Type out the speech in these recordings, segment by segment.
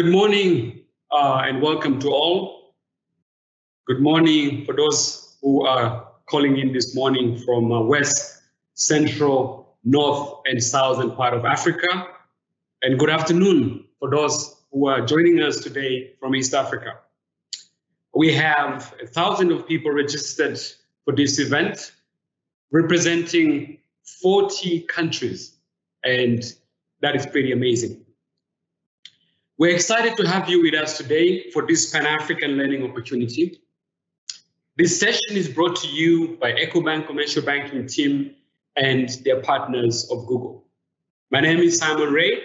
Good morning uh, and welcome to all. Good morning for those who are calling in this morning from uh, West, Central, North, and Southern part of Africa. And good afternoon for those who are joining us today from East Africa. We have a thousand of people registered for this event, representing 40 countries, and that is pretty amazing. We're excited to have you with us today for this Pan-African learning opportunity. This session is brought to you by EcoBank Commercial Banking Team and their partners of Google. My name is Simon Ray,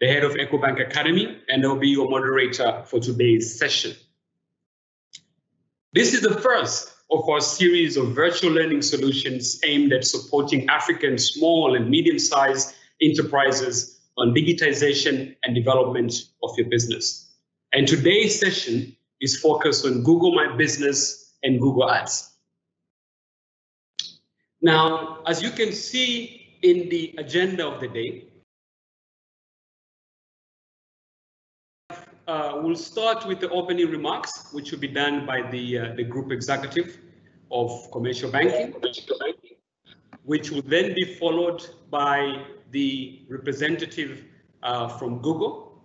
the head of EcoBank Academy, and I'll be your moderator for today's session. This is the first of our series of virtual learning solutions aimed at supporting African small and medium-sized enterprises on digitization and development of your business. And today's session is focused on Google My Business and Google Ads. Now, as you can see in the agenda of the day, uh, we'll start with the opening remarks, which will be done by the, uh, the group executive of commercial banking, which will then be followed by the representative uh, from Google.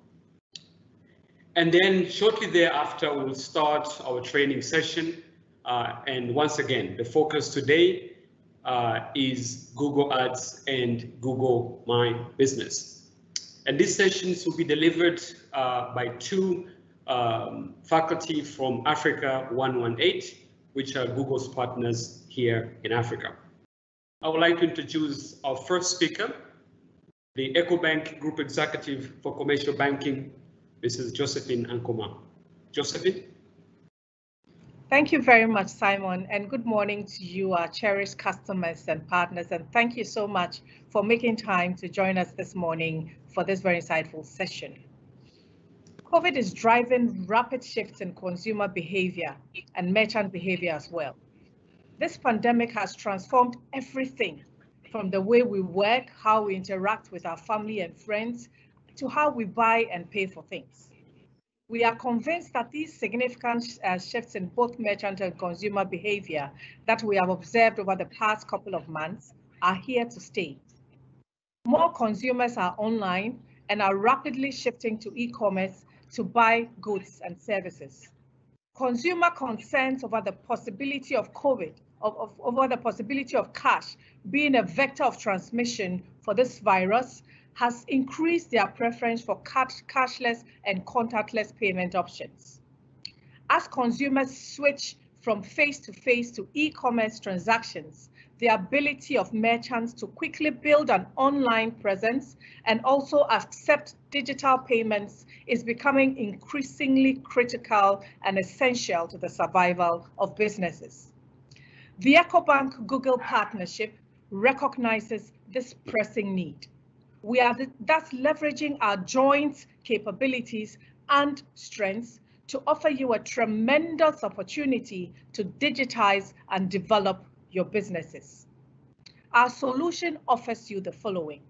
And then shortly thereafter, we'll start our training session. Uh, and once again, the focus today uh, is Google Ads and Google My Business. And these sessions will be delivered uh, by two um, faculty from Africa 118, which are Google's partners here in Africa. I would like to introduce our first speaker, the EcoBank Group Executive for Commercial Banking, Mrs. Josephine Ankomah. Josephine? Thank you very much, Simon, and good morning to you, our cherished customers and partners, and thank you so much for making time to join us this morning for this very insightful session. COVID is driving rapid shifts in consumer behavior and merchant behavior as well. This pandemic has transformed everything from the way we work, how we interact with our family and friends, to how we buy and pay for things. We are convinced that these significant uh, shifts in both merchant and consumer behavior that we have observed over the past couple of months are here to stay. More consumers are online and are rapidly shifting to e-commerce to buy goods and services. Consumer concerns over the possibility of COVID of, of, over the possibility of cash being a vector of transmission for this virus has increased their preference for cash, cashless and contactless payment options. As consumers switch from face-to-face -to, -face to e-commerce transactions, the ability of merchants to quickly build an online presence and also accept digital payments is becoming increasingly critical and essential to the survival of businesses. The EcoBank Google partnership recognizes this pressing need. We are thus leveraging our joint capabilities and strengths to offer you a tremendous opportunity to digitize and develop your businesses. Our solution offers you the following.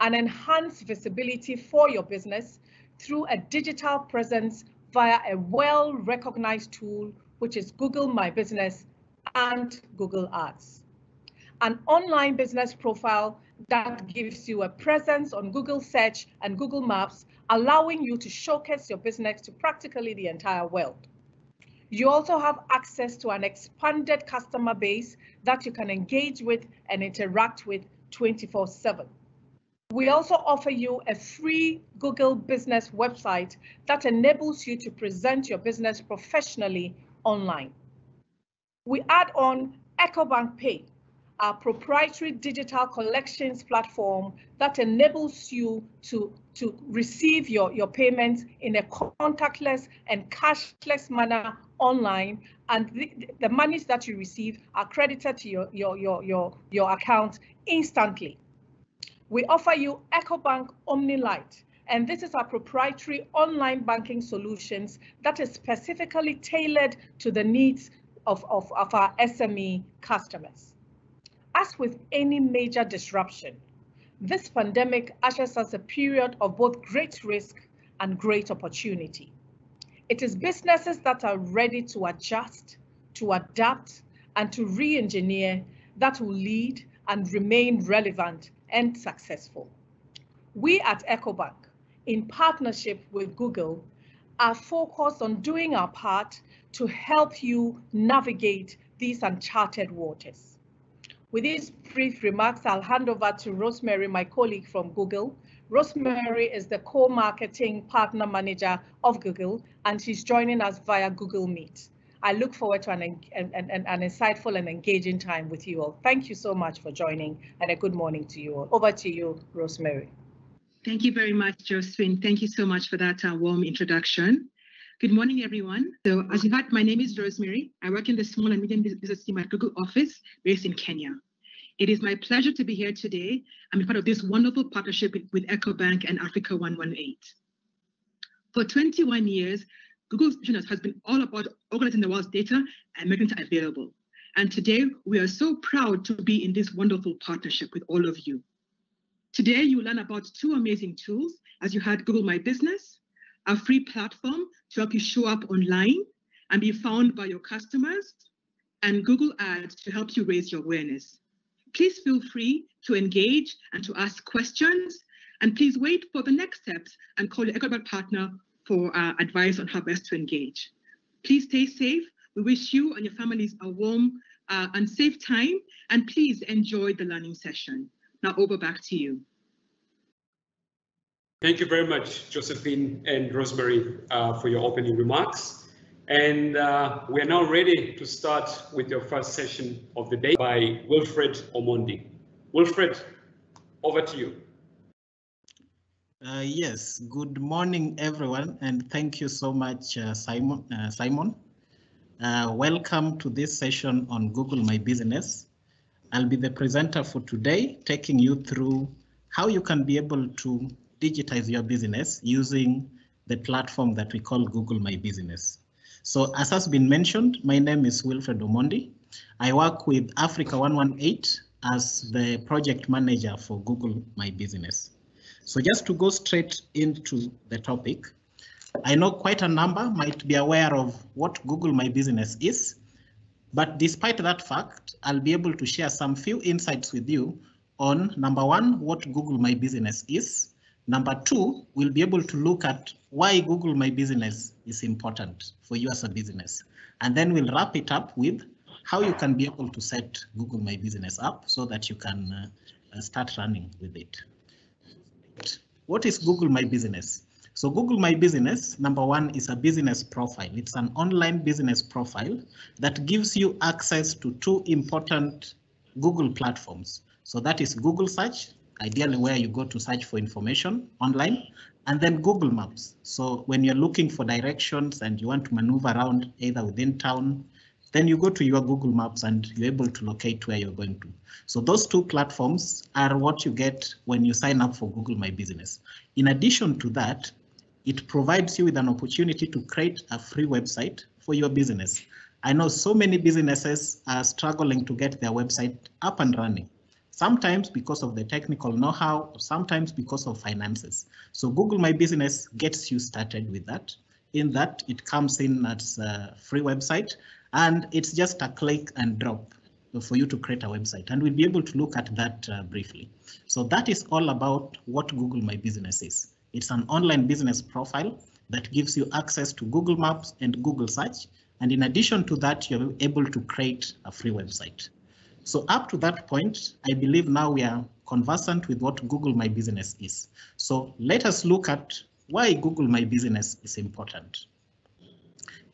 An enhanced visibility for your business through a digital presence via a well-recognized tool, which is Google My Business and Google Ads. An online business profile that gives you a presence on Google Search and Google Maps, allowing you to showcase your business to practically the entire world. You also have access to an expanded customer base that you can engage with and interact with 24 7. We also offer you a free Google business website that enables you to present your business professionally online we add on EcoBank Pay, our proprietary digital collections platform that enables you to, to receive your, your payments in a contactless and cashless manner online and the, the monies that you receive are credited to your, your, your, your, your account instantly. We offer you EcoBank OmniLite, and this is our proprietary online banking solutions that is specifically tailored to the needs of, of, of our SME customers. As with any major disruption, this pandemic ushers us a period of both great risk and great opportunity. It is businesses that are ready to adjust, to adapt, and to re-engineer that will lead and remain relevant and successful. We at EcoBank, in partnership with Google, are focused on doing our part to help you navigate these uncharted waters. With these brief remarks, I'll hand over to Rosemary, my colleague from Google. Rosemary is the co-marketing partner manager of Google, and she's joining us via Google Meet. I look forward to an, an, an, an, insightful and engaging time with you all. Thank you so much for joining and a good morning to you all. Over to you, Rosemary. Thank you very much, Josephine. Thank you so much for that uh, warm introduction. Good morning, everyone. So as you heard, my name is Rosemary. I work in the small and medium business team at Google office based in Kenya. It is my pleasure to be here today. I'm part of this wonderful partnership with EcoBank and Africa 118. For 21 years, Google's vision has been all about organizing the world's data and making it available. And today, we are so proud to be in this wonderful partnership with all of you. Today, you learn about two amazing tools, as you had Google My Business, a free platform to help you show up online and be found by your customers, and Google Ads to help you raise your awareness. Please feel free to engage and to ask questions, and please wait for the next steps and call your EcoBank partner for uh, advice on how best to engage. Please stay safe. We wish you and your families a warm uh, and safe time, and please enjoy the learning session. Now over back to you. Thank you very much, Josephine and Rosemary, uh, for your opening remarks. And uh, we are now ready to start with your first session of the day by Wilfred Omondi. Wilfred, over to you. Uh, yes, good morning, everyone, and thank you so much, uh, Simon. Uh, Simon. Uh, welcome to this session on Google My Business. I'll be the presenter for today, taking you through how you can be able to digitize your business using the platform that we call Google My Business. So as has been mentioned, my name is Wilfred Omondi. I work with Africa 118 as the project manager for Google My Business. So just to go straight into the topic, I know quite a number might be aware of what Google My Business is, but despite that fact, I'll be able to share some few insights with you on number one, what Google My Business is. Number two, we'll be able to look at why Google My Business is important for you as a business. And then we'll wrap it up with how you can be able to set Google My Business up so that you can uh, start running with it. What is Google My Business? So Google My Business, number one, is a business profile. It's an online business profile that gives you access to two important Google platforms. So that is Google Search, ideally where you go to search for information online, and then Google Maps. So when you're looking for directions and you want to maneuver around either within town, then you go to your Google Maps and you're able to locate where you're going to. So those two platforms are what you get when you sign up for Google My Business. In addition to that, it provides you with an opportunity to create a free website for your business. I know so many businesses are struggling to get their website up and running. Sometimes because of the technical know-how, sometimes because of finances. So Google My Business gets you started with that. In that, it comes in as a free website and it's just a click and drop for you to create a website and we'll be able to look at that uh, briefly. So that is all about what Google My Business is. It's an online business profile that gives you access to Google Maps and Google Search. And in addition to that, you're able to create a free website. So up to that point, I believe now we are conversant with what Google My Business is. So let us look at why Google My Business is important.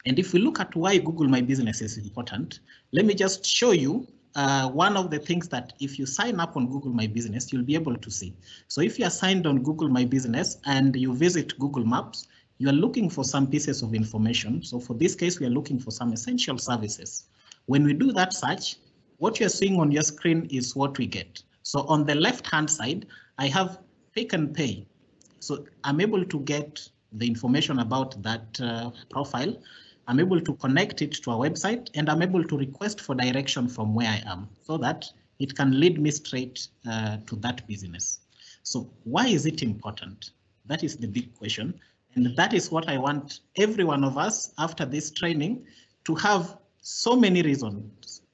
And if we look at why Google My Business is important, let me just show you uh, one of the things that if you sign up on Google My Business, you'll be able to see. So if you are signed on Google My Business and you visit Google Maps, you are looking for some pieces of information. So for this case, we are looking for some essential services. When we do that search, what you're seeing on your screen is what we get. So on the left hand side, I have Pick n Pay. So I'm able to get the information about that uh, profile. I'm able to connect it to a website and I'm able to request for direction from where I am so that it can lead me straight uh, to that business. So why is it important? That is the big question. And that is what I want every one of us after this training to have so many reasons,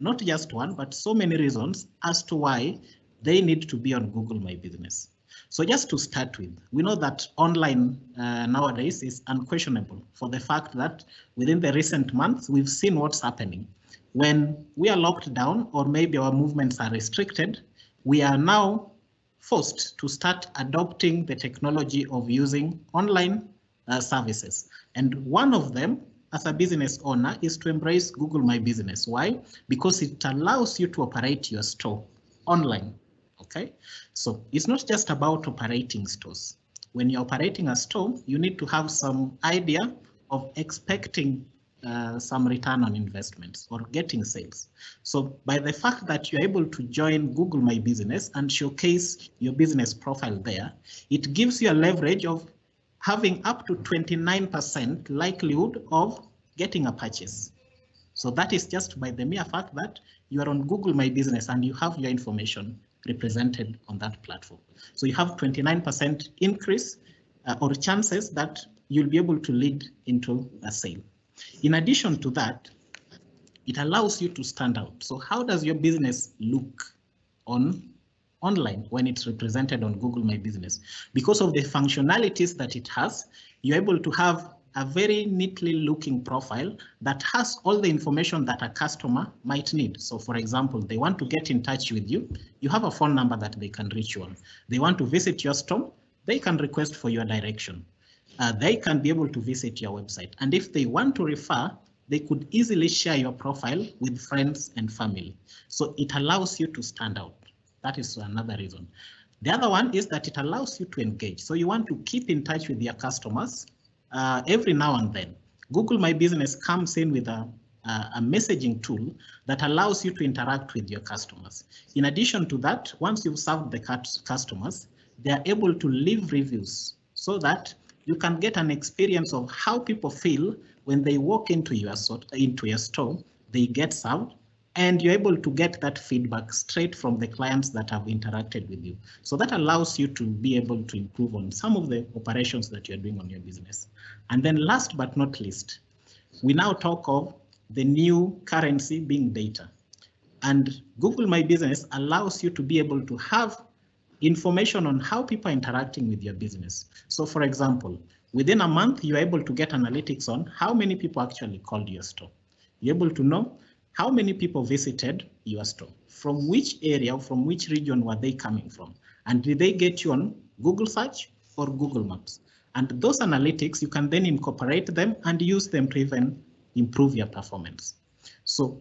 not just one, but so many reasons as to why they need to be on Google My Business. So just to start with, we know that online uh, nowadays is unquestionable for the fact that within the recent months, we've seen what's happening. When we are locked down or maybe our movements are restricted, we are now forced to start adopting the technology of using online uh, services. And one of them as a business owner is to embrace Google My Business. Why? Because it allows you to operate your store online. Okay, so it's not just about operating stores. When you're operating a store, you need to have some idea of expecting uh, some return on investments or getting sales. So by the fact that you're able to join Google My Business and showcase your business profile there, it gives you a leverage of having up to 29% likelihood of getting a purchase. So that is just by the mere fact that you are on Google My Business and you have your information represented on that platform. So you have 29% increase uh, or chances that you'll be able to lead into a sale. In addition to that, it allows you to stand out. So how does your business look on online when it's represented on Google My Business? Because of the functionalities that it has, you're able to have a very neatly looking profile that has all the information that a customer might need. So for example, they want to get in touch with you, you have a phone number that they can reach you on. They want to visit your store, they can request for your direction. Uh, they can be able to visit your website. And if they want to refer, they could easily share your profile with friends and family. So it allows you to stand out. That is another reason. The other one is that it allows you to engage. So you want to keep in touch with your customers uh, every now and then. Google My Business comes in with a, a messaging tool that allows you to interact with your customers. In addition to that, once you've served the customers, they are able to leave reviews so that you can get an experience of how people feel when they walk into your, into your store, they get served, and you're able to get that feedback straight from the clients that have interacted with you. So that allows you to be able to improve on some of the operations that you're doing on your business. And then last but not least, we now talk of the new currency being data. And Google My Business allows you to be able to have information on how people are interacting with your business. So for example, within a month, you're able to get analytics on how many people actually called your store. You're able to know how many people visited your store, from which area, from which region were they coming from, and did they get you on Google search or Google Maps? And those analytics, you can then incorporate them and use them to even improve your performance. So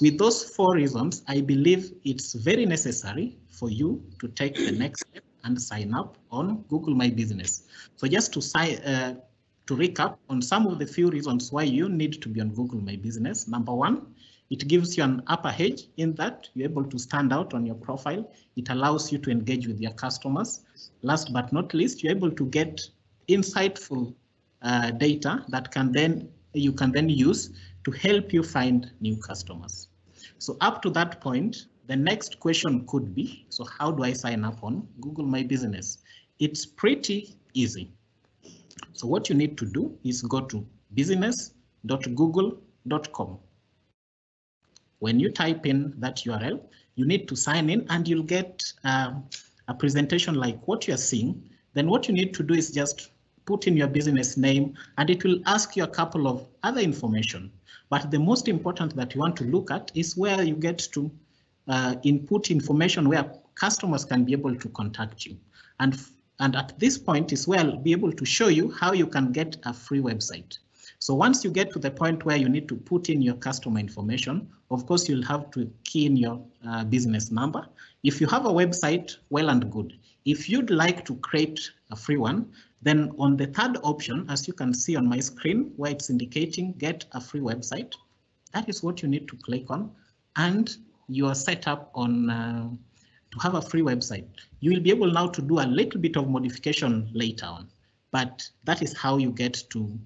with those four reasons, I believe it's very necessary for you to take the next step and sign up on Google My Business. So just to, uh, to recap on some of the few reasons why you need to be on Google My Business. Number one, it gives you an upper edge in that you're able to stand out on your profile. It allows you to engage with your customers. Last but not least, you're able to get insightful uh, data that can then you can then use to help you find new customers. So up to that point, the next question could be, so how do I sign up on Google My Business? It's pretty easy. So what you need to do is go to business.google.com. When you type in that URL, you need to sign in and you'll get um, a presentation like what you're seeing. Then what you need to do is just put in your business name and it will ask you a couple of other information. But the most important that you want to look at is where you get to uh, input information where customers can be able to contact you. And, and at this point is where be able to show you how you can get a free website. So once you get to the point where you need to put in your customer information, of course, you'll have to key in your uh, business number. If you have a website, well and good. If you'd like to create a free one, then on the third option, as you can see on my screen, where it's indicating get a free website, that is what you need to click on. And you are set up on uh, to have a free website. You will be able now to do a little bit of modification later on, but that is how you get to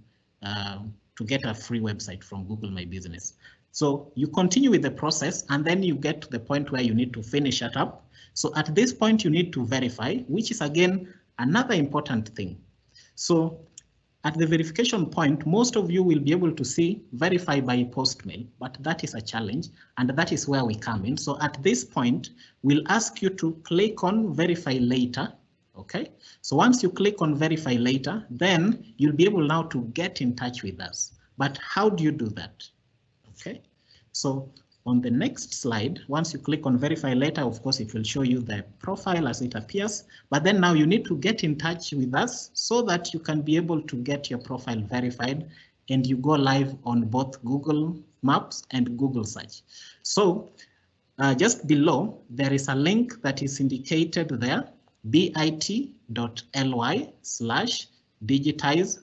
uh, to get a free website from Google My Business. So you continue with the process and then you get to the point where you need to finish it up. So at this point, you need to verify, which is again, another important thing. So At the verification point, most of you will be able to see verify by postmail, but that is a challenge and that is where we come in. So at this point, we'll ask you to click on verify later. Okay, so once you click on verify later, then you'll be able now to get in touch with us. But how do you do that? Okay, so on the next slide, once you click on verify later, of course, it will show you the profile as it appears. But then now you need to get in touch with us so that you can be able to get your profile verified and you go live on both Google Maps and Google Search. So uh, just below, there is a link that is indicated there, bit.ly slash digitize.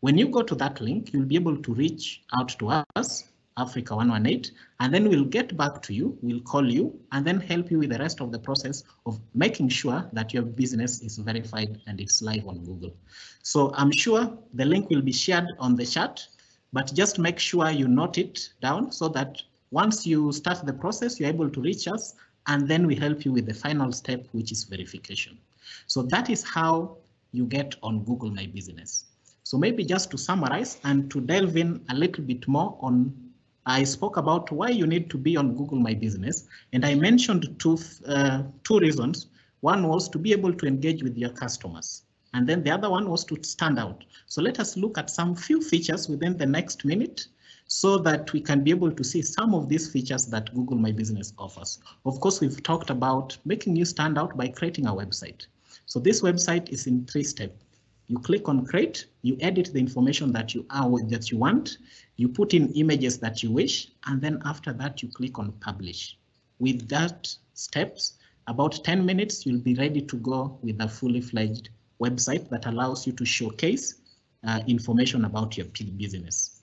When you go to that link, you'll be able to reach out to us Africa 118, and then we'll get back to you, we'll call you, and then help you with the rest of the process of making sure that your business is verified and it's live on Google. So I'm sure the link will be shared on the chat, but just make sure you note it down so that once you start the process, you're able to reach us, and then we help you with the final step, which is verification. So that is how you get on Google My Business. So maybe just to summarize and to delve in a little bit more on I spoke about why you need to be on Google My Business, and I mentioned two, uh, two reasons. One was to be able to engage with your customers, and then the other one was to stand out. So let us look at some few features within the next minute so that we can be able to see some of these features that Google My Business offers. Of course, we've talked about making you stand out by creating a website. So this website is in three steps. You click on create, you edit the information that you are that you want, you put in images that you wish, and then after that you click on publish. With that steps, about 10 minutes, you'll be ready to go with a fully fledged website that allows you to showcase uh, information about your business.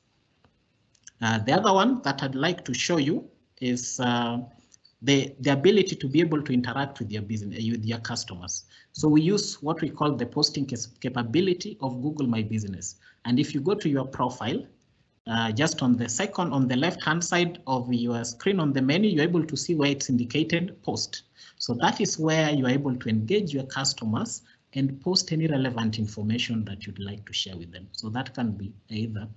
Uh, the other one that I'd like to show you is uh, the, the ability to be able to interact with your business, with your customers. So we use what we call the posting capability of Google My Business. And if you go to your profile, uh, just on the second, on the left hand side of your screen on the menu, you're able to see where it's indicated post. So that is where you're able to engage your customers and post any relevant information that you'd like to share with them. So that can be either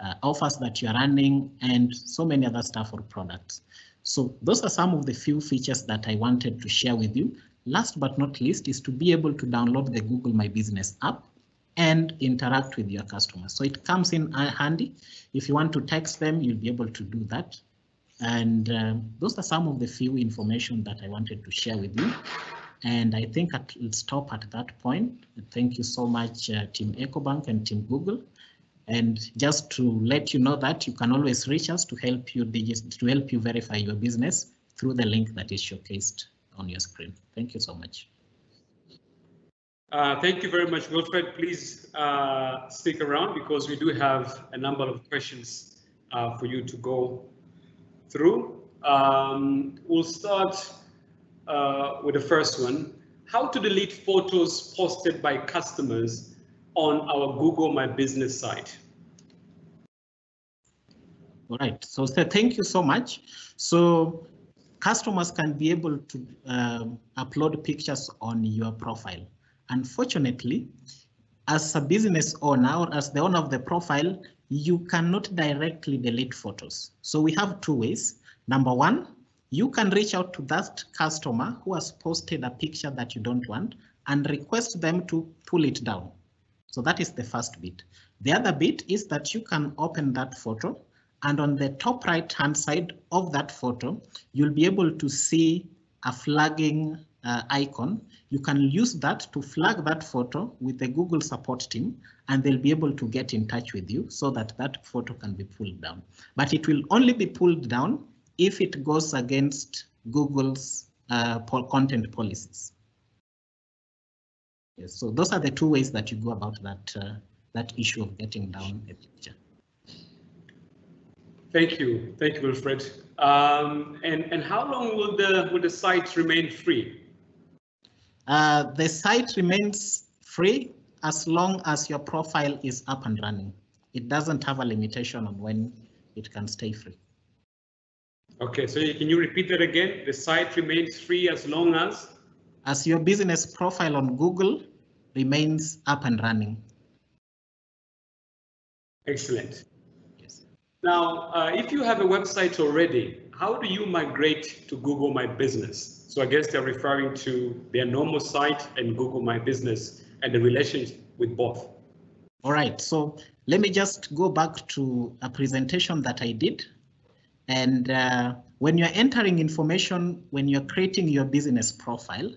uh, offers that you're running and so many other stuff or products. So those are some of the few features that I wanted to share with you. Last but not least is to be able to download the Google My Business app and interact with your customers. So it comes in handy. If you want to text them, you'll be able to do that. And uh, those are some of the few information that I wanted to share with you. And I think I'll stop at that point. Thank you so much, uh, Team EcoBank and Team Google. And just to let you know that you can always reach us to help you to help you verify your business through the link that is showcased on your screen. Thank you so much. Uh, thank you very much, Wilfred. Please uh, stick around because we do have a number of questions uh, for you to go through. Um, we'll start uh, with the first one. How to delete photos posted by customers on our Google My Business site? All right, so, thank you so much. So customers can be able to um, upload pictures on your profile. Unfortunately, as a business owner or as the owner of the profile, you cannot directly delete photos. So we have two ways. Number one, you can reach out to that customer who has posted a picture that you don't want and request them to pull it down. So that is the first bit. The other bit is that you can open that photo and on the top right hand side of that photo, you'll be able to see a flagging uh, icon. You can use that to flag that photo with the Google support team and they'll be able to get in touch with you so that that photo can be pulled down. But it will only be pulled down if it goes against Google's uh, content policies. Yes, so those are the two ways that you go about that uh, that issue of getting down a picture. Thank you. Thank you, Wilfred. Um, and, and how long will the, will the site remain free? Uh, the site remains free as long as your profile is up and running. It doesn't have a limitation on when it can stay free. Okay, so can you repeat that again? The site remains free as long as? As your business profile on Google remains up and running. Excellent. Yes. Now, uh, if you have a website already, how do you migrate to Google My Business? So I guess they're referring to their normal site and Google My Business and the relationship with both. All right, so let me just go back to a presentation that I did. And uh, when you're entering information, when you're creating your business profile,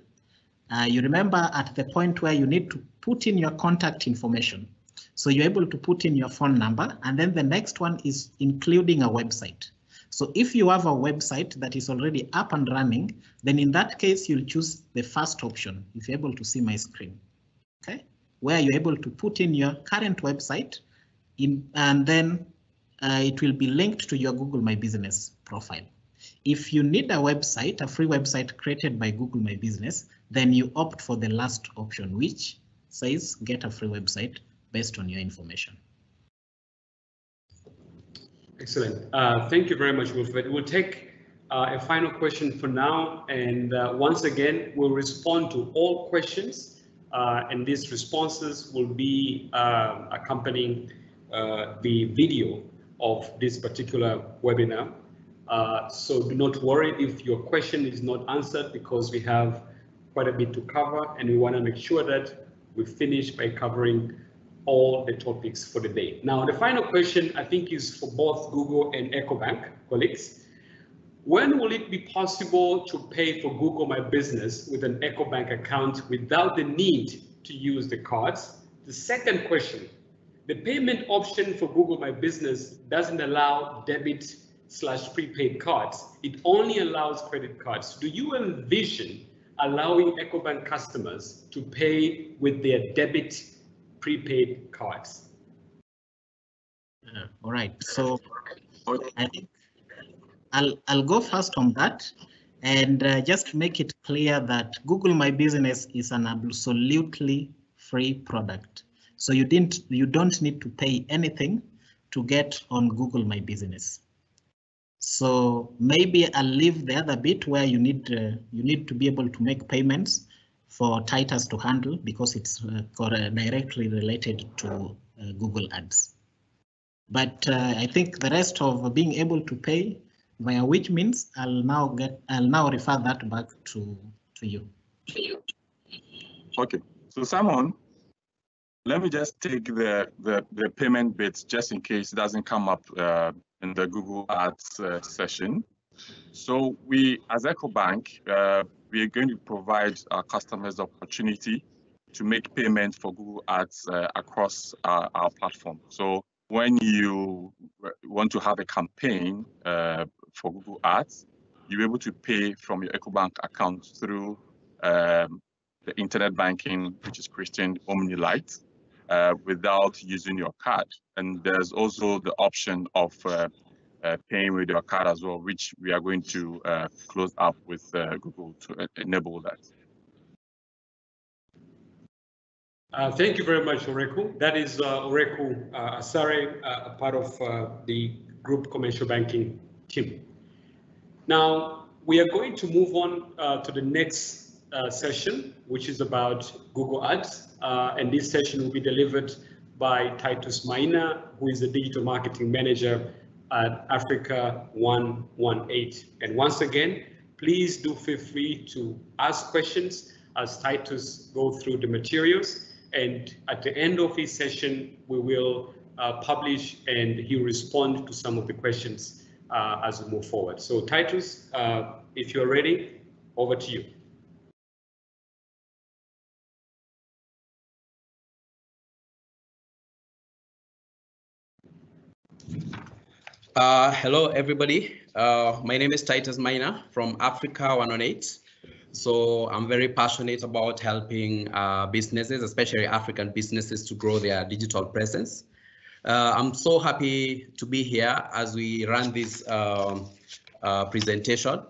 uh, you remember at the point where you need to put in your contact information. So you're able to put in your phone number and then the next one is including a website. So if you have a website that is already up and running, then in that case, you'll choose the first option if you're able to see my screen. Okay, where you're able to put in your current website in, and then uh, it will be linked to your Google My Business profile. If you need a website, a free website created by Google My Business, then you opt for the last option, which says get a free website based on your information. Excellent. Uh, thank you very much, Wilfred. We'll take uh, a final question for now. And uh, once again, we'll respond to all questions. Uh, and these responses will be uh, accompanying uh, the video of this particular webinar. so do not worry if your question is not answered because we have quite a bit to cover and we want to make sure that we finish by covering all the topics for the day. Now, the final question I think is for both Google and EcoBank colleagues. When will it be possible to pay for Google My Business with an EcoBank account without the need to use the cards? The second question, the payment option for Google My Business doesn't allow debit slash prepaid cards. It only allows credit cards. Do you envision allowing EcoBank customers to pay with their debit prepaid cards? Uh, all right, so I think I'll, I'll go first on that and uh, just make it clear that Google My Business is an absolutely free product. So you didn't you don't need to pay anything to get on Google My Business. So maybe I'll leave the other bit where you need uh, you need to be able to make payments for Titus to handle because it's uh, uh directly related to uh, Google Ads. But uh, I think the rest of being able to pay via which means I'll now get I'll now refer that back to to you. Okay, so Simon, let me just take the the, the payment bits just in case it doesn't come up uh, in the Google Ads uh, session. So we, as EcoBank, uh, we are going to provide our customers the opportunity to make payment for Google Ads uh, across our, our, platform. So when you want to have a campaign uh, for Google Ads, you're able to pay from your EcoBank account through um, the internet banking, which is Christian OmniLite, uh, without using your card. And there's also the option of uh, uh, paying with your card as well, which we are going to uh, close up with uh, Google to enable that. Uh, thank you very much, Oreku. That is uh, Oreku uh, Asare, a part of the group commercial banking team. Now, we are going to move on to the next session, which is about Google Ads. and this session will be delivered by Titus Maina, who is the digital marketing manager at Africa 118. And once again, please do feel free to ask questions as Titus go through the materials. And at the end of his session, we will uh, publish and he'll respond to some of the questions uh, as we move forward. So Titus, uh, if you're ready, over to you. Uh, hello, everybody. Uh, my name is Titus Maina from Africa 118. So I'm very passionate about helping uh, businesses, especially African businesses, to grow their digital presence. Uh, I'm so happy to be here as we run this um, uh, presentation.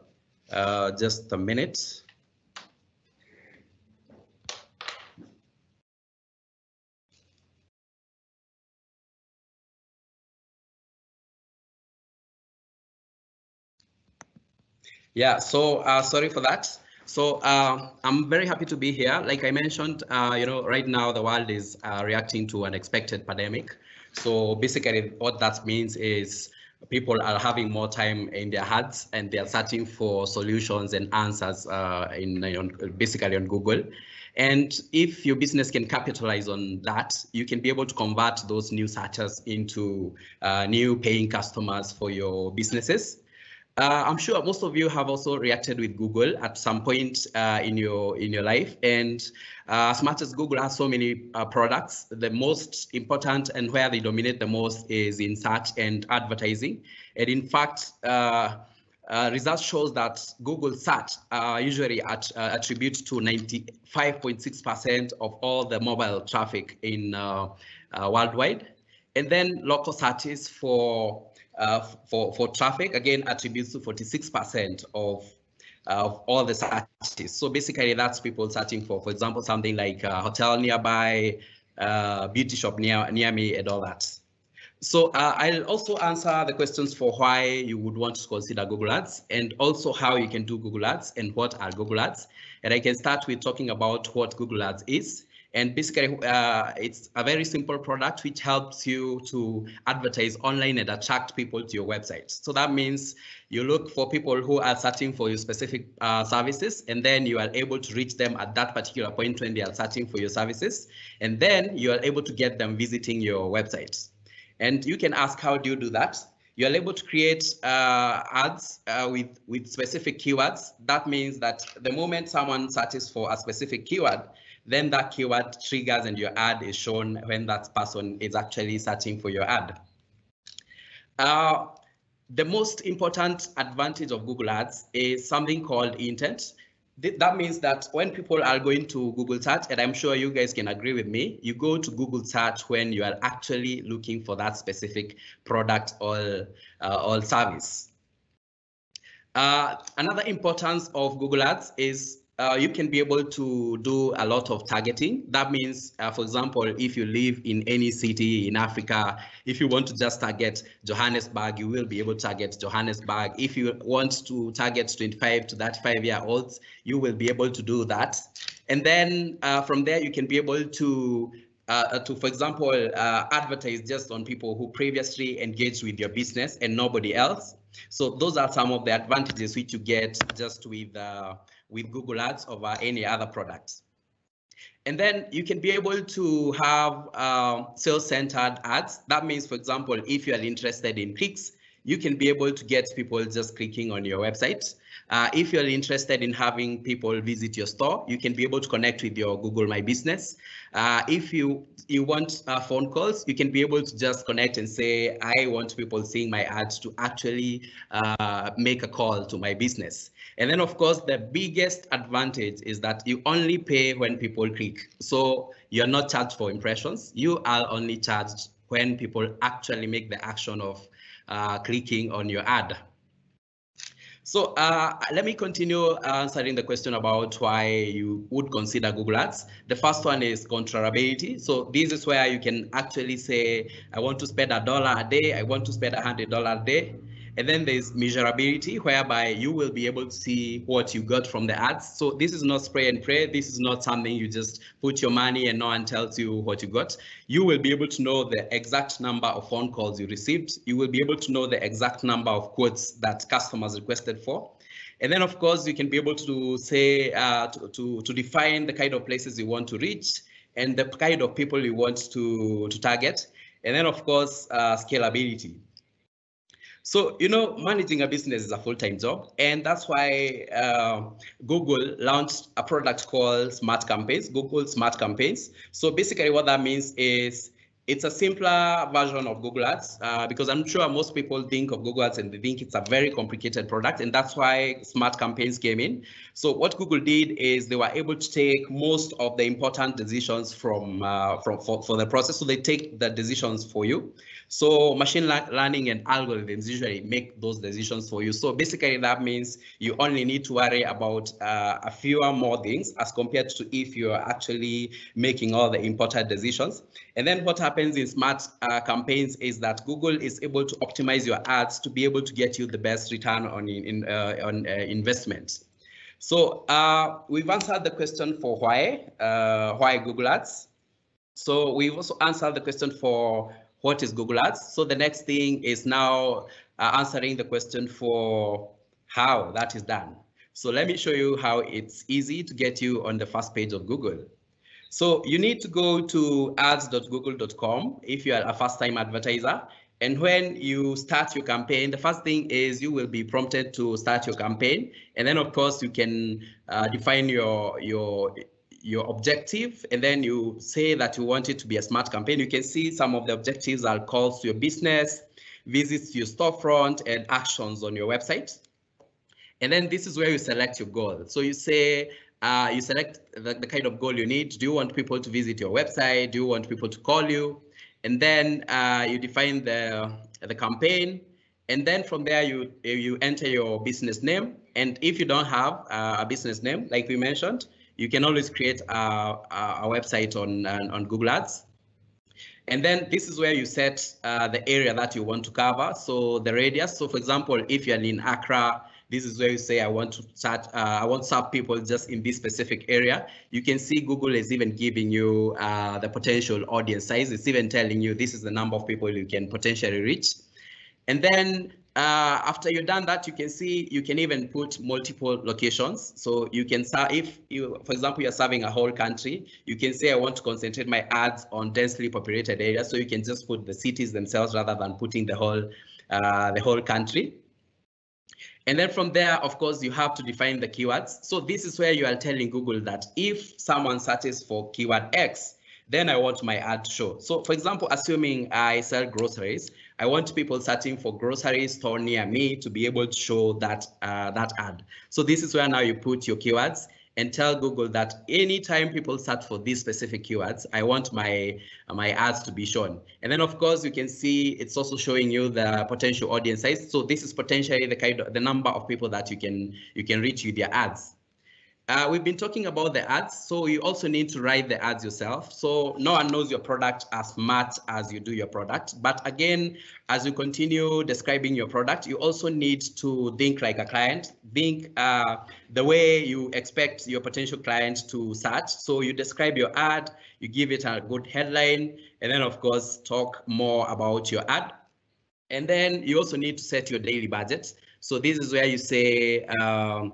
Uh, just a minute. Yeah, so uh, sorry for that. So uh, I'm very happy to be here. Like I mentioned, uh, you know, right now the world is uh, reacting to an expected pandemic. So basically what that means is people are having more time in their heads and they are searching for solutions and answers uh, in, in basically on Google. And if your business can capitalize on that, you can be able to convert those new searchers into uh, new paying customers for your businesses. Uh, I'm sure most of you have also reacted with Google at some point uh, in your in your life, and uh, as much as Google has so many uh, products, the most important and where they dominate the most is in search and advertising. And in fact, uh, uh, results shows that Google search usually at, attribute to 95.6% of all the mobile traffic in worldwide, and then local searches for uh, for, for traffic, again, attributes to 46% of of all the searches. So basically that's people searching for, for example, something like a hotel nearby, uh, beauty shop near, near me and all that. So uh, I'll also answer the questions for why you would want to consider Google Ads and also how you can do Google Ads and what are Google Ads. And I can start with talking about what Google Ads is. And basically, uh, it's a very simple product which helps you to advertise online and attract people to your website. So that means you look for people who are searching for your specific uh, services, and then you are able to reach them at that particular point when they are searching for your services. And then you are able to get them visiting your website. And you can ask, how do you do that? you're able to create uh, ads uh, with, with specific keywords. That means that the moment someone searches for a specific keyword, then that keyword triggers and your ad is shown when that person is actually searching for your ad. Uh, the most important advantage of Google Ads is something called intent. That means that when people are going to Google search, and I'm sure you guys can agree with me, you go to Google search when you are actually looking for that specific product or, uh, or service. Uh, another importance of Google Ads is uh, you can be able to do a lot of targeting. That means, uh, for example, if you live in any city in Africa, if you want to just target Johannesburg, you will be able to target Johannesburg. If you want to target 25 to 35 year olds, you will be able to do that. And then uh, from there, you can be able to uh, to, for example, uh, advertise just on people who previously engaged with your business and nobody else. So those are some of the advantages which you get just with uh, with Google Ads over any other products. And then you can be able to have uh, sales-centered ads. That means, for example, if you are interested in clicks, you can be able to get people just clicking on your website. Uh, if you're interested in having people visit your store, you can be able to connect with your Google My Business. Uh, if you you want uh, phone calls, you can be able to just connect and say, I want people seeing my ads to actually uh, make a call to my business. And then, of course, the biggest advantage is that you only pay when people click. So you're not charged for impressions. You are only charged when people actually make the action of uh, clicking on your ad. So uh, let me continue answering the question about why you would consider Google Ads. The first one is controllability. So this is where you can actually say, I want to spend a dollar a day, I want to spend a hundred dollar a day. And then there's measurability, whereby you will be able to see what you got from the ads. So this is not spray and pray. This is not something you just put your money and no one tells you what you got. You will be able to know the exact number of phone calls you received. You will be able to know the exact number of quotes that customers requested for. And then, of course, you can be able to say, uh, to, to, to define the kind of places you want to reach and the kind of people you want to, to target. And then, of course, uh, scalability. So, you know, managing a business is a full-time job, and that's why uh, Google launched a product called Smart Campaigns, Google Smart Campaigns. So basically what that means is it's a simpler version of Google Ads uh, because I'm sure most people think of Google Ads and they think it's a very complicated product, and that's why Smart Campaigns came in. So what Google did is they were able to take most of the important decisions from uh, from for, for the process. So they take the decisions for you. So machine learning and algorithms usually make those decisions for you. So basically that means you only need to worry about uh, a fewer more things as compared to if you're actually making all the important decisions. And then what happens in smart uh, campaigns is that Google is able to optimize your ads to be able to get you the best return on in, uh, on uh, investment. So uh, we've answered the question for why, uh, why Google Ads. So we've also answered the question for what is Google Ads. So the next thing is now answering the question for how that is done. So let me show you how it's easy to get you on the first page of Google. So you need to go to ads.google.com if you are a first time advertiser. And when you start your campaign, the first thing is you will be prompted to start your campaign. And then of course you can uh, define your, your, your objective and then you say that you want it to be a smart campaign. You can see some of the objectives are calls to your business, visits to your storefront and actions on your website. And then this is where you select your goal. So you say, uh, you select the, the kind of goal you need. Do you want people to visit your website? Do you want people to call you? And then uh, you define the, the campaign. And then from there, you, you enter your business name. And if you don't have uh, a business name, like we mentioned, you can always create a, a, website on, on Google Ads. And then this is where you set uh, the area that you want to cover. So the radius. So for example, if you're in Accra, this is where you say, I want to start, uh, I want to serve people just in this specific area. You can see Google is even giving you uh, the potential audience size. It's even telling you this is the number of people you can potentially reach. And then uh, after you've done that, you can see you can even put multiple locations. So you can serve, if you, for example, you're serving a whole country, you can say, I want to concentrate my ads on densely populated areas. So you can just put the cities themselves rather than putting the whole, uh, the whole country. And then from there, of course, you have to define the keywords. So this is where you are telling Google that if someone searches for keyword X, then I want my ad to show. So for example, assuming I sell groceries, I want people searching for grocery store near me to be able to show that uh, that ad. So this is where now you put your keywords and tell Google that anytime people search for these specific keywords, I want my my ads to be shown. And then of course you can see it's also showing you the potential audience size. So this is potentially the kind of the number of people that you can you can reach with your ads. Uh, we've been talking about the ads, so you also need to write the ads yourself. So no one knows your product as much as you do your product. But again, as you continue describing your product, you also need to think like a client, think uh, the way you expect your potential client to search. So you describe your ad, you give it a good headline, and then of course, talk more about your ad. And then you also need to set your daily budget. So this is where you say, um,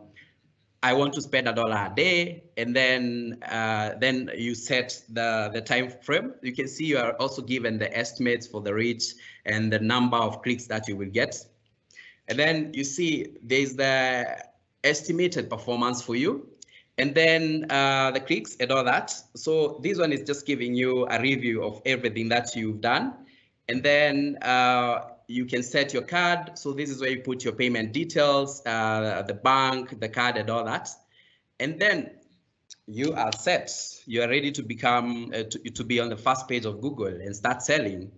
I want to spend a dollar a day, and then uh, then you set the the time frame. You can see you are also given the estimates for the reach and the number of clicks that you will get, and then you see there's the estimated performance for you, and then uh, the clicks and all that. So this one is just giving you a review of everything that you've done, and then uh, you can set your card. So this is where you put your payment details, uh, the bank, the card and all that. And then you are set. You are ready to become, uh, to, to be on the first page of Google and start selling.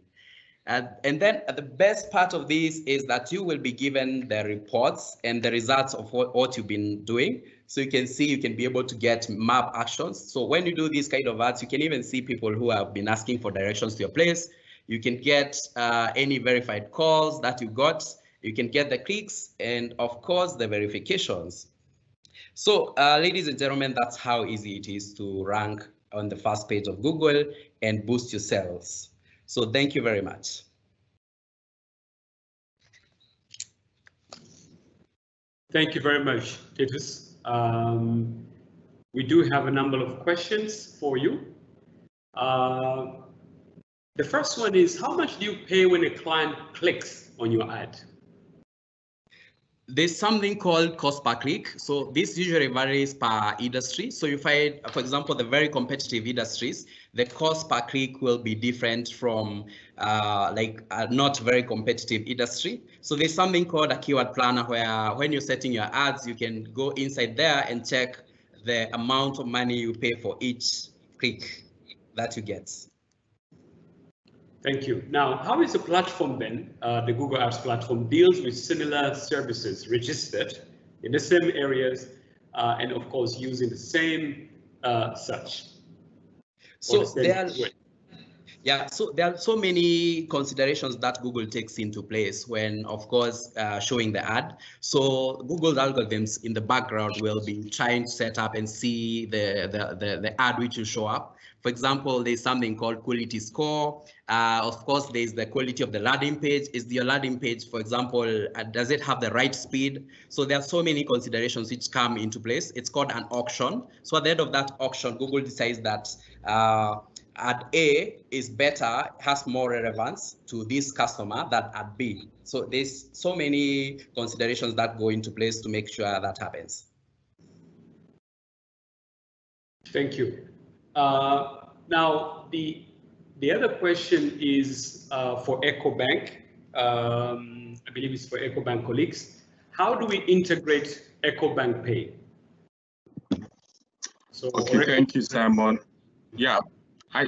And, and then the best part of this is that you will be given the reports and the results of what, what you've been doing. So you can see, you can be able to get map actions. So when you do these kind of ads, you can even see people who have been asking for directions to your place. You can get uh, any verified calls that you got. You can get the clicks and of course the verifications. So uh, ladies and gentlemen, that's how easy it is to rank on the first page of Google and boost your sales. So thank you very much. Thank you very much, Titus. Um, we do have a number of questions for you. Uh, the first one is how much do you pay when a client clicks on your ad? There's something called cost per click. So this usually varies per industry. So you find, for example, the very competitive industries, the cost per click will be different from uh, like a not very competitive industry. So there's something called a keyword planner where when you're setting your ads, you can go inside there and check the amount of money you pay for each click that you get. Thank you. Now, how is the platform then, uh, the Google Ads platform deals with similar services registered in the same areas uh, and of course using the same uh, search? So the there are, Yeah, so there are so many considerations that Google takes into place when, of course, uh, showing the ad. So Google's algorithms in the background will be trying to set up and see the, the, the, the ad which will show up. For example, there's something called quality score. Uh, of course, there's the quality of the landing page. Is your landing page, for example, uh, does it have the right speed? So there are so many considerations which come into place. It's called an auction. So at the end of that auction, Google decides that uh, ad A is better, has more relevance to this customer than ad B. So there's so many considerations that go into place to make sure that happens. Thank you. Uh, now, the the other question is uh, for EcoBank. Um, I believe it's for EcoBank colleagues. How do we integrate EcoBank Pay? So, okay, thank you, Simon. Yeah, I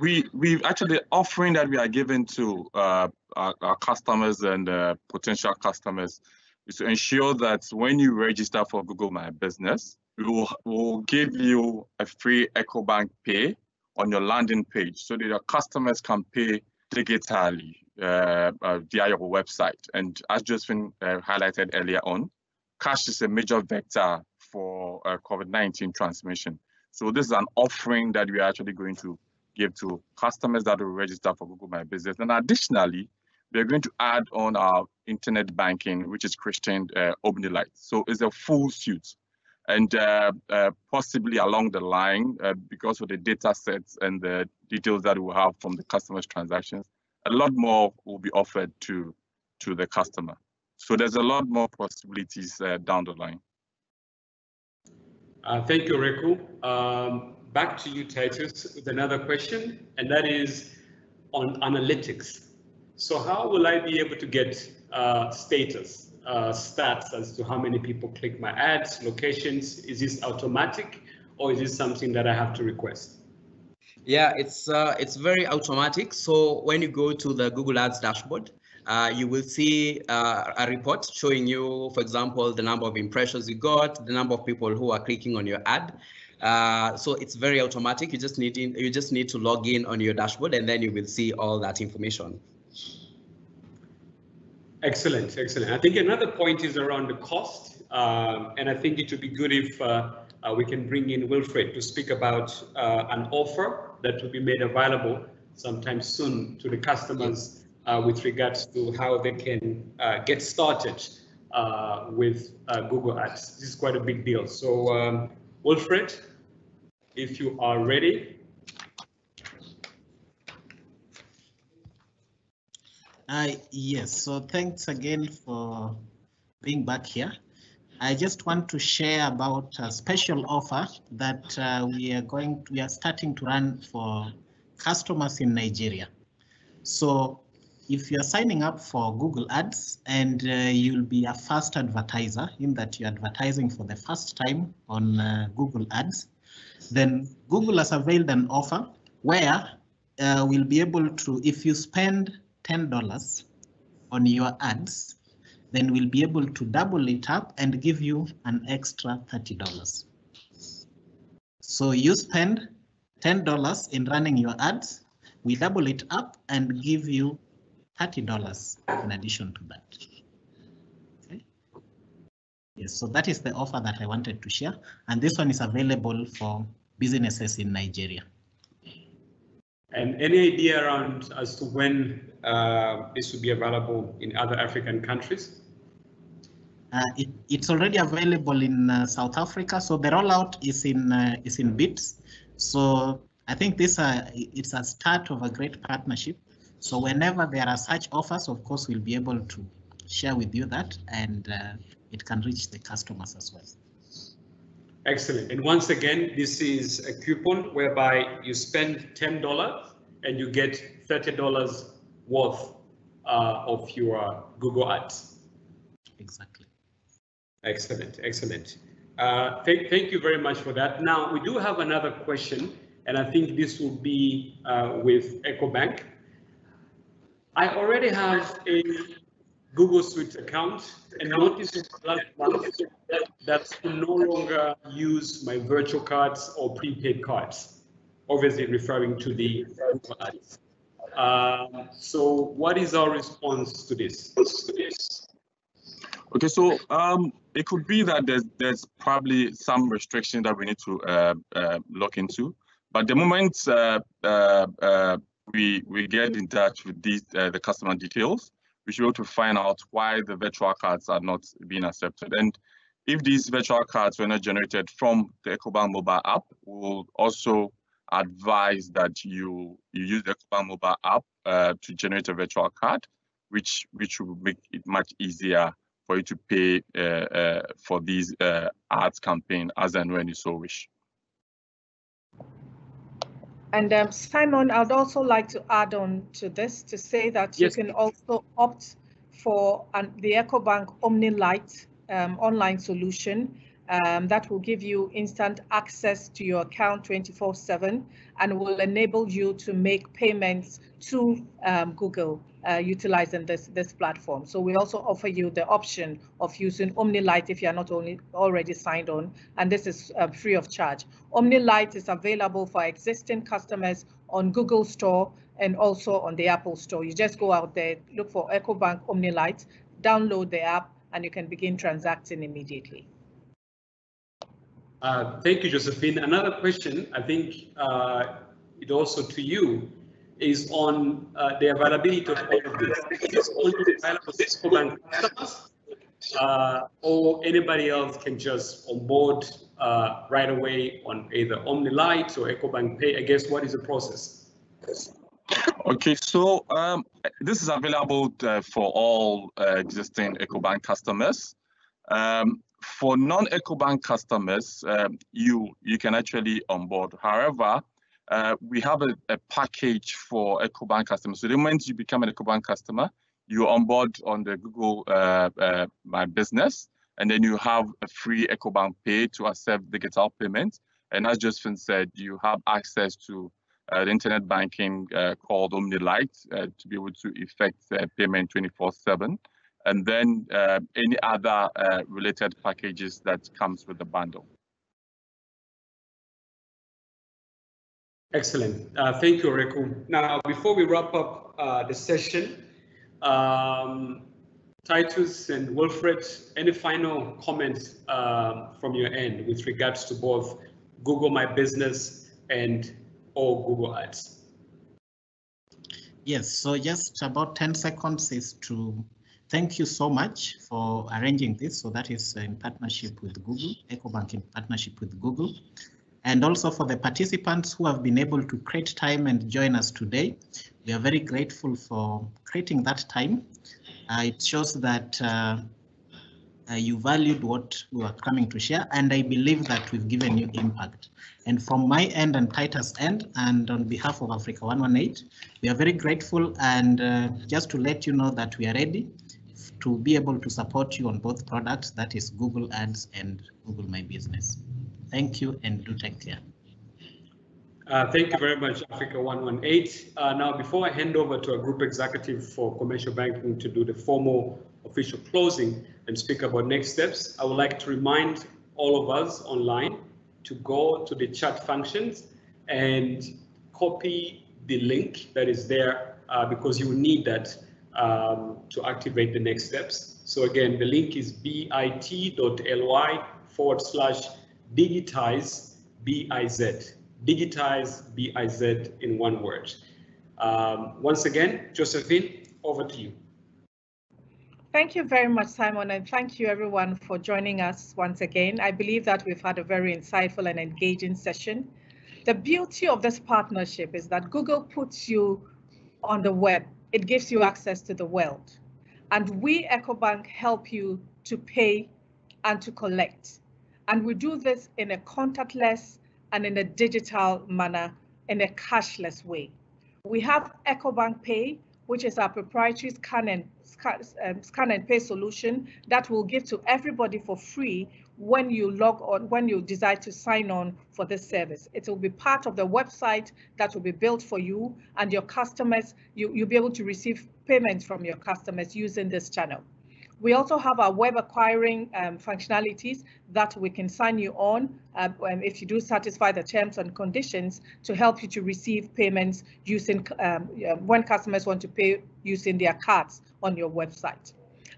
we we actually offering that we are giving to uh, our, our, customers and uh, potential customers is to ensure that when you register for Google My Business, we will will give you a free EcoBank Pay on your landing page so that your customers can pay digitally uh, uh, via your website. And as Josephine uh, highlighted earlier on, cash is a major vector for uh, COVID-19 transmission. So this is an offering that we are actually going to give to customers that will register for Google My Business. And additionally, we're going to add on our internet banking, which is Christian uh. So it's a full suite. And uh, uh, possibly along the line, uh, because of the data sets and the details that we have from the customer's transactions, a lot more will be offered to, to the customer. So there's a lot more possibilities uh, down the line. Uh, thank you, Reku. Um, back to you, Titus, with another question, and that is on analytics. So how will I be able to get uh, status, uh, stats as to how many people click my ads, locations? Is this automatic or is this something that I have to request? Yeah, it's uh, it's very automatic. So when you go to the Google Ads dashboard, uh, you will see uh, a report showing you, for example, the number of impressions you got, the number of people who are clicking on your ad. Uh, so it's very automatic. You just need in, you just need to log in on your dashboard, and then you will see all that information. Excellent, excellent. I think another point is around the cost, um, and I think it would be good if uh, uh, we can bring in Wilfred to speak about uh, an offer that will be made available sometime soon to the customers uh, with regards to how they can uh, get started uh, with Google Ads. This is quite a big deal. So, um, Wilfred, if you are ready. Uh, yes, so thanks again for being back here. I just want to share about a special offer that uh, we are going to, we are starting to run for customers in Nigeria. So if you're signing up for Google Ads and uh, you'll be a first advertiser in that you're advertising for the first time on uh, Google Ads, then Google has availed an offer where uh, we'll be able to, if you spend $10 on your ads, then we'll be able to double it up and give you an extra $30. So you spend $10 in running your ads, we double it up and give you $30 in addition to that. Okay. Yes, so that is the offer that I wanted to share. And this one is available for businesses in Nigeria. And any idea around as to when uh, this will be available in other African countries? Uh, it, it's already available in uh, South Africa, so the rollout is in uh, is in bits. So I think this uh, it's a start of a great partnership so whenever there are such offers, of course, we'll be able to share with you that and uh, it can reach the customers as well. Excellent. And once again, this is a coupon whereby you spend $10 and you get $30 worth uh, of your Google Ads. Exactly. Excellent, excellent. Uh, thank, thank you very much for that. Now, we do have another question, and I think this will be uh, with EcoBank. I already have a Google Suite account and noticed last month that I no longer use my virtual cards or prepaid cards. obviously referring to the Google Ads. Um, so what is our response to this? Okay, so um, it could be that there's there's probably some restriction that we need to uh, uh, look into. But the moment uh, uh, uh we we get in touch with these the customer details, we should be able to find out why the virtual cards are not being accepted. And if these virtual cards were not generated from the EcoBank mobile app, we'll also advise that you you use the EcoBank mobile app to generate a virtual card, which which will make it much easier for you to pay uh, uh, for these uh, ads campaign as and when you so wish. And um, Simon, I'd also like to add on to this to say that yes. you can also opt for an, the EcoBank OmniLite um, online solution um, that will give you instant access to your account 24 7 and will enable you to make payments to um, Google uh, utilizing this, this platform. So we also offer you the option of using OmniLite if you're not only already signed on, and this is uh, free of charge. OmniLite is available for existing customers on Google Store and also on the Apple Store. You just go out there, look for EcoBank OmniLite, download the app, and you can begin transacting immediately. Uh, thank you, Josephine. Another question, I think uh, it also to you, is on uh, the availability of all of this. Is this only available for EcoBank customers, uh, or anybody else can just onboard uh, right away on either OmniLite or EcoBank Pay? I guess what is the process? Okay, so um, this is available for all existing EcoBank customers. Um, for non-EcoBank customers, um, you you can actually onboard. However, uh, we have a, a, package for EcoBank customers. So the moment you become an EcoBank customer, you onboard on the Google uh, uh, My Business, and then you have a free EcoBank Pay to accept digital payments. And as Josephine said, you have access to uh, the internet banking uh, called OmniLite uh, to be able to effect payment 24/7 and then uh, any other uh, related packages that comes with the bundle. Excellent. Uh, thank you, Reku. Now, before we wrap up uh, the session, um, Titus and Wilfred, any final comments uh, from your end with regards to both Google My Business and or Google Ads? Yes, so just about 10 seconds is to thank you so much for arranging this. So that is in partnership with Google, EcoBank in partnership with Google. And also for the participants who have been able to create time and join us today. We are very grateful for creating that time. Uh, it shows that uh, uh, you valued what we are coming to share, and I believe that we've given you impact. And from my end and Titus' end, and on behalf of Africa 118, we are very grateful. And uh, just to let you know that we are ready to be able to support you on both products, that is Google Ads and Google My Business. Thank you and do take care. Uh, thank you very much, Africa 118. Uh, now, before I hand over to our group executive for commercial banking to do the formal official closing and speak about next steps, I would like to remind all of us online to go to the chat functions and copy the link that is there uh, because you will need that um, to activate the next steps. So again, the link is bit.ly forward slash digitize BIZ. Digitize BIZ in one word. Um, once again, Josephine, over to you. Thank you very much, Simon, and thank you everyone for joining us once again. I believe that we've had a very insightful and engaging session. The beauty of this partnership is that Google puts you on the web it gives you access to the world. And we, EcoBank, help you to pay and to collect. And we do this in a contactless and in a digital manner, in a cashless way. We have EcoBank Pay, which is our proprietary scan and, scan, um, scan and pay solution that we'll give to everybody for free when you log on, when you decide to sign on for this service. It will be part of the website that will be built for you and your customers. You, you'll be able to receive payments from your customers using this channel. We also have our web acquiring um, functionalities that we can sign you on uh, if you do satisfy the terms and conditions to help you to receive payments using um, when customers want to pay using their cards on your website.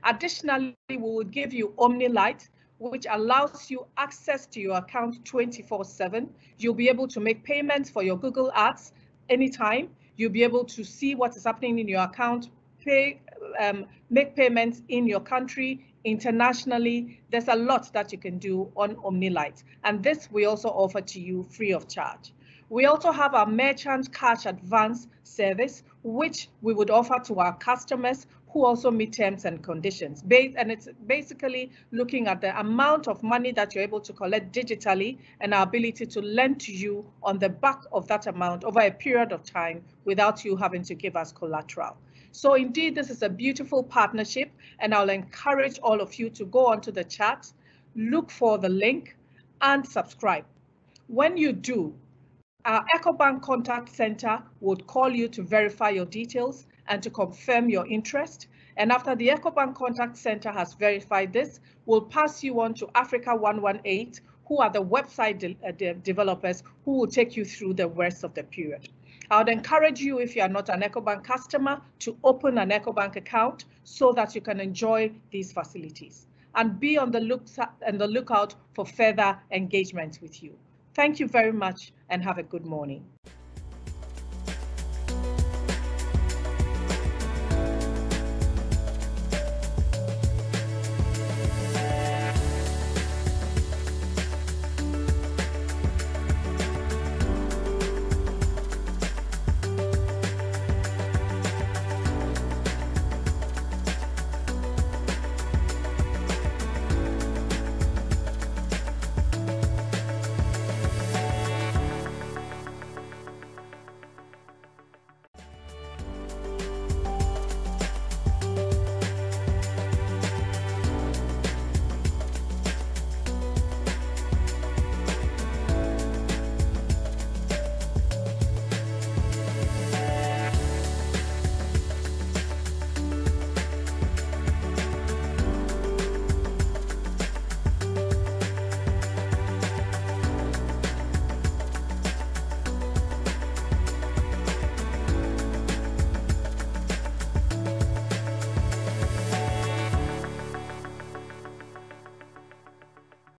Additionally, we will give you OmniLite, which allows you access to your account 24 7. You'll be able to make payments for your Google Ads anytime. You'll be able to see what is happening in your account, pay, um, make payments in your country, internationally. There's a lot that you can do on OmniLite, and this we also offer to you free of charge. We also have our merchant cash advance service, which we would offer to our customers who also meet terms and conditions. And it's basically looking at the amount of money that you're able to collect digitally and our ability to lend to you on the back of that amount over a period of time without you having to give us collateral. So indeed, this is a beautiful partnership, and I'll encourage all of you to go onto the chat, look for the link, and subscribe. When you do, our EcoBank Contact Center would call you to verify your details and to confirm your interest. And after the EcoBank Contact Center has verified this, we'll pass you on to Africa 118, who are the website de uh, de developers who will take you through the rest of the period. I would encourage you, if you are not an EcoBank customer, to open an EcoBank account so that you can enjoy these facilities and be on the, look on the lookout for further engagement with you. Thank you very much and have a good morning.